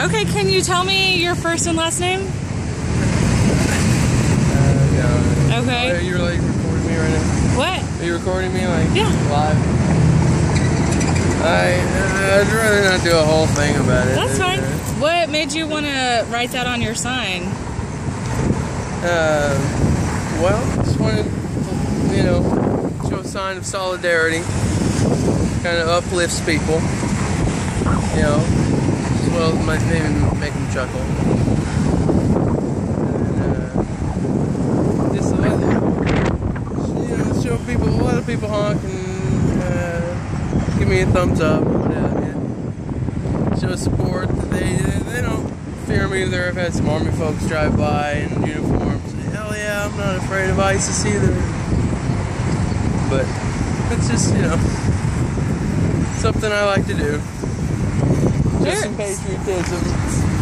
Okay, can you tell me your first and last name? Uh, no. Okay. Are you like recording me right now? What? Are you recording me like Yeah. live? I uh, I'd rather not do a whole thing about it. That's fine. Uh, What made you want to write that on your sign? Uh, well, just wanted to, you know, show a sign of solidarity. Kind of uplifts people. You know, well might maybe make them chuckle. And, uh, a show people, a lot of people honk and uh, give me a thumbs up. Show support. They, they don't fear me either. I've had some army folks drive by in uniforms. Hell yeah, I'm not afraid of ISIS either. But it's just, you know, something I like to do. Just some patriotism.